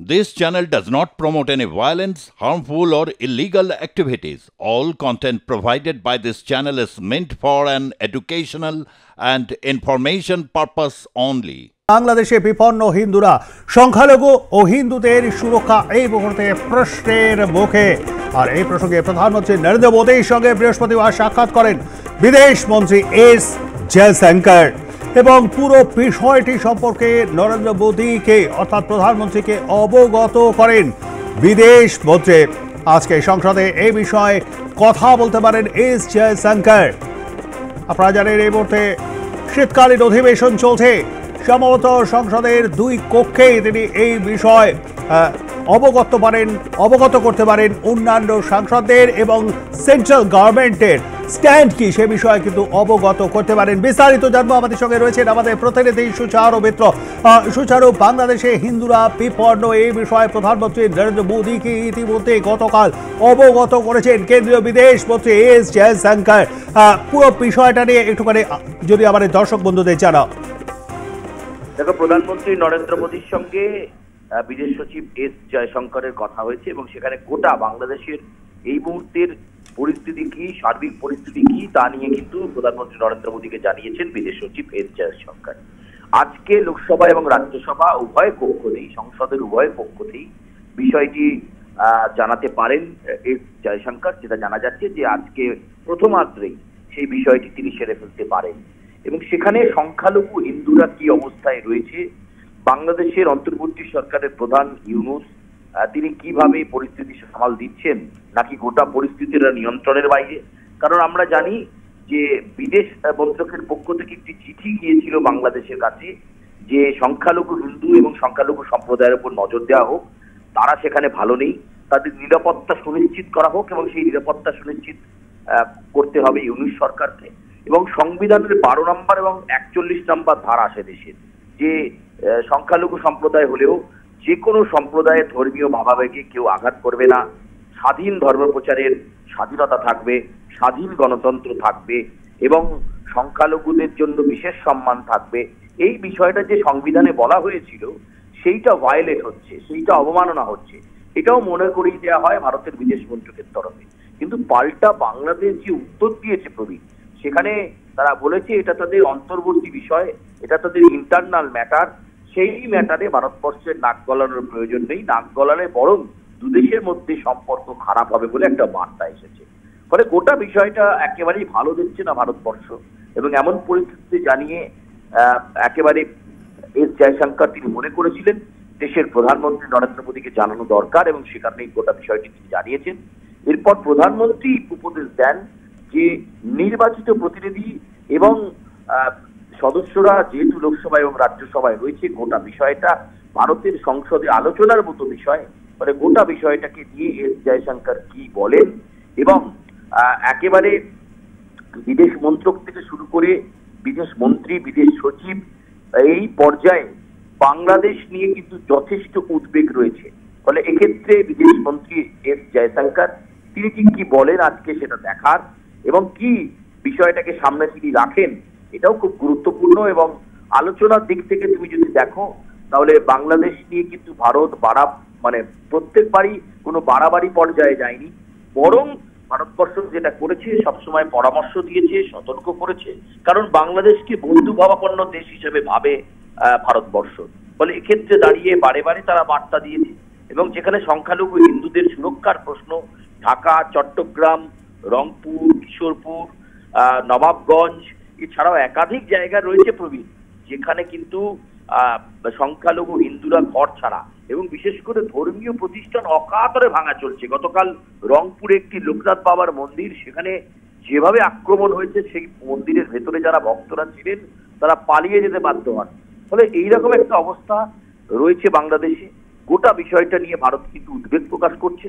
This channel does not promote any violence, harmful, or illegal activities. All content provided by this channel is meant for an educational and information purpose only. বাংলাদেশে বিপন্ন হিন্দুরা সংখ্যালঘু ও হিন্দুদের সুরক্ষা এই মুহূর্তে প্রশ্নের মুখে আর এই প্রসঙ্গে প্রধানমন্ত্রী নরেন্দ্র মোদীর সঙ্গে বৃহস্পতিবার সাক্ষাৎ করেন বিদেশ মন্ত্রী এস জয়শঙ্কর এবং পুরো বিষয়টি সম্পর্কে নরেন্দ্র মোদীকে, অর্থাৎ প্রধানমন্ত্রীকে অবগত করেন বিদেশ মন্ত্রী। আজকে সংসদে এই বিষয়ে কথা বলতে পারেন এস জয়শঙ্কর। আপনারা জানেন, এই মুহূর্তে শীতকালীন অধিবেশন চলছে। সম্ভবত সংসদের দুই কক্ষেই তিনি এই বিষয় অবগত পারেন, অবগত করতে পারেন অন্যান্য সাংসদদের এবং সেন্ট্রাল গভর্নমেন্টের। স্ট্যান্ড কি সে বিষয়ে কিন্তু অবগত করতে পারেন। বিস্তারিত জানব আমাদের সঙ্গে রয়েছেন আমাদের প্রতিনিধি সুচারু মিত্র। সুচারু, বাংলাদেশে হিন্দুরা বিপন্ন এই বিষয়ে প্রধানমন্ত্রী নরেন্দ্র মোদীকে ইতিমধ্যে গতকাল অবগত করেছেন। কেন্দ্রীয় বিদেশ মন্ত্রী এস জয়শঙ্কর। পুরো বিষয়টা নিয়ে একটুখানি যদি আমাদের দর্শক বন্ধুদের জানাও। দেখো, প্রধানমন্ত্রী নরেন্দ্র মোদীর সঙ্গে বিদেশ সচিব এস জয়শঙ্করের কথা হয়েছে এবং সেখানে গোটা বাংলাদেশের এই মুহূর্তের পরিস্থিতি কি, সার্বিক পরিস্থিতি কি, তা নিয়ে কিন্তু প্রধানমন্ত্রী নরেন্দ্র মোদীকে জানিয়েছেন বিদেশ সচিব এস জয়শঙ্কর আজকে লোকসভা এবং রাজ্যসভা উভয় পক্ষতেই, সংসদের উভয় পক্ষতেই বিষয়টি জানাতে পারেন এস জয়শঙ্কর, যেটা জানা যাচ্ছে যে আজকে প্রথমাত্রেই সেই বিষয়টি তিনি সেরে ফেলতে পারেন। এবং সেখানে সংখ্যালঘু হিন্দুরা কি অবস্থায় রয়েছে, বাংলাদেশের অন্তর্বর্তী সরকারের প্রধান ইউনুস তিনি কীভাবে পরিস্থিতি সামাল দিচ্ছেন, নাকি গোটা পরিস্থিতির নিয়ন্ত্রণের বাইরে? কারণ আমরা জানি যে বিদেশ মন্ত্রকের পক্ষ থেকে একটি চিঠি গিয়েছিল বাংলাদেশের কাছে যে সংখ্যালঘু হিন্দু এবং সংখ্যালঘু সম্প্রদায়ের উপর নজর দেওয়া হোক, তারা সেখানে ভালো নেই, তাদের নিরাপত্তা সুনিশ্চিত করা হোক এবং সেই নিরাপত্তা সুনিশ্চিত করতে হবে ইউনিশ সরকারকে। এবং সংবিধানের বারো নম্বর এবং একচল্লিশ নম্বর ধারা আসে দেশের, যে সংখ্যালঘু সম্প্রদায় হলেও যে কোনো সম্প্রদায়ের ধর্মীয় ভাবাবেগে কেউ আঘাত করবে না। স্বাধীন ধর্ম প্রচারের স্বাধীনতা থাকবে, স্বাধীন গণতন্ত্র থাকবে এবং সংখ্যালঘুদের জন্য বিশেষ সম্মান থাকবে। এই বিষয়টা যে সংবিধানে বলা হয়েছিল, সেইটা ভায়োলেট হচ্ছে, সেইটা অবমাননা হচ্ছে। এটাও মনে করিয়ে দেওয়া হয় ভারতের বিদেশ মন্ত্রকের তরফে। কিন্তু পাল্টা বাংলাদেশ যে উত্তর দিয়েছে প্রবীণ, সেখানে তারা বলেছে এটা তাদের অন্তর্বর্তী বিষয়, এটা তাদের ইন্টারনাল ম্যাটার সেই ম্যাটারে ভারতবর্ষের নাক গলানোর প্রয়োজন নেই। নাক গলালে বরং দুদেশের মধ্যে সম্পর্ক খারাপ হবে বলে একটা বার্তা এসেছে। ফলে গোটা বিষয়টা একেবারেই ভালো দিচ্ছে না ভারতবর্ষ। এবং এমন পরিস্থিতি জানিয়ে একেবারে এস জয়শঙ্কর তিনি মনে করেছিলেন, দেশের প্রধানমন্ত্রী নরেন্দ্র মোদীকে জানানো দরকার এবং সে কারণেই গোটা বিষয়টি তিনি জানিয়েছেন। এরপর প্রধানমন্ত্রী উপদেশ দেন যে, নির্বাচিত প্রতিনিধি এবং সদস্যরা যেহেতু লোকসভা এবং রাজ্যসভায় রয়েছে, গোটা বিষয়টা ভারতের সংসদে আলোচনার মতো বিষয় মানে গোটা বিষয়টাকে নিয়ে এস জয়শঙ্কর কি বলেন এবং একেবারে বিদেশ মন্ত্রক থেকে শুরু করে বিদেশ মন্ত্রী, বিদেশ সচিব, এই পর্যায়ে বাংলাদেশ নিয়ে কিন্তু যথেষ্ট উদ্বেগ রয়েছে। ফলে এক্ষেত্রে বিদেশ মন্ত্রী এস জয়শঙ্কর, তিনি কি বলেন আজকে সেটা দেখার এবং কি বিষয়টাকে সামনে তিনি রাখেন এটাও খুব গুরুত্বপূর্ণ এবং আলোচনার দিক থেকে তুমি যদি দেখো তাহলে বাংলাদেশ নিয়ে কিন্তু ভারত বাড়া মানে প্রত্যেকবারই কোনো বাড়াবাড়ি পর্যায়ে যায়নি। বরং ভারতবর্ষ যেটা করেছে সবসময় পরামর্শ দিয়েছে সতর্ক করেছে। কারণ বাংলাদেশকে বন্ধু ভাবাপন্ন দেশ হিসেবে ভাবে ভারতবর্ষ। ফলে এক্ষেত্রে দাঁড়িয়ে বারে বারে তারা বার্তা দিয়েছে। এবং যেখানে সংখ্যালঘু হিন্দুদের সুরক্ষার প্রশ্ন ঢাকা চট্টগ্রাম রংপুর কিশোরপুর আহ, নবাবগঞ্জ এছাড়াও একাধিক জায়গা রয়েছে প্রবীণ, যেখানে কিন্তু সংখ্যালঘু হিন্দুরা ঘর ছাড়া এবং বিশেষ করে ধর্মীয় প্রতিষ্ঠান অকাতরে ভাঙা চলছে। গতকাল রংপুরে একটি লোকনাথ বাবার মন্দির, সেখানে যেভাবে আক্রমণ হয়েছে, সেই মন্দিরের ভেতরে যারা ভক্তরা ছিলেন, তারা পালিয়ে যেতে বাধ্য হন। ফলে এইরকম একটা অবস্থা রয়েছে বাংলাদেশে। গোটা বিষয়টা নিয়ে ভারত কিন্তু উদ্বেগ প্রকাশ করছে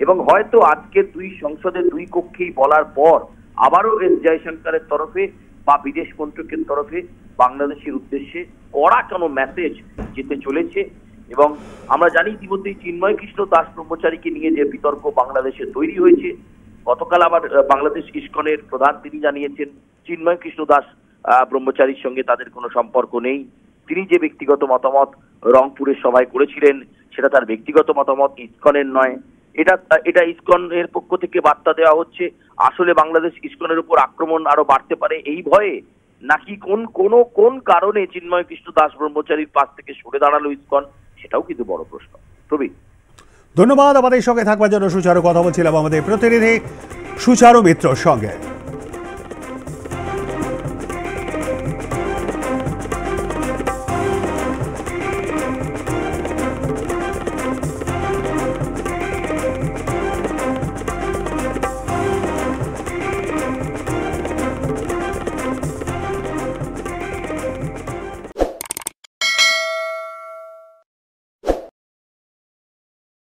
এবং হয়তো আজকে দুই সংসদের দুই কক্ষেই বলার পর আবারও এস জয়শঙ্করের তরফে বা বিদেশ মন্ত্রকের তরফে বাংলাদেশের উদ্দেশ্যে কড়া কোনো মেসেজ যেতে চলেছে এবং আমরা জানি ইতিমধ্যেই চিন্ময় কৃষ্ণ দাস ব্রহ্মচারীকে নিয়ে যে বিতর্ক বাংলাদেশে তৈরি হয়েছে, গতকাল আবার বাংলাদেশ ইস্কনের প্রধান তিনি জানিয়েছেন, চিন্ময় কৃষ্ণ দাস ব্রহ্মচারীর সঙ্গে তাদের কোনো সম্পর্ক নেই। তিনি যে ব্যক্তিগত মতামত রংপুরের সভায় করেছিলেন, সেটা তার ব্যক্তিগত মতামত ইস্কনের নয়। এটা এটা ইসকনের পক্ষ থেকে বার্তা দেওয়া হচ্ছে, আসলে বাংলাদেশ ইস্কনের উপর আক্রমণ আরও বাড়তে পারে এই ভয়ে, নাকি কোন কোন কোন কারণে চিন্ময় কৃষ্ণ দাস ব্রহ্মচারীর পাশ থেকে সরে দাঁড়াল ইস্কন? সেটাও কিন্তু বড় প্রশ্ন। প্রবীণ ধন্যবাদ, আমাদের সঙ্গে থাকবার জন্য সুচারু কথা বলছিলাম আমাদের প্রতিনিধি সুচারু মিত্রর সঙ্গে।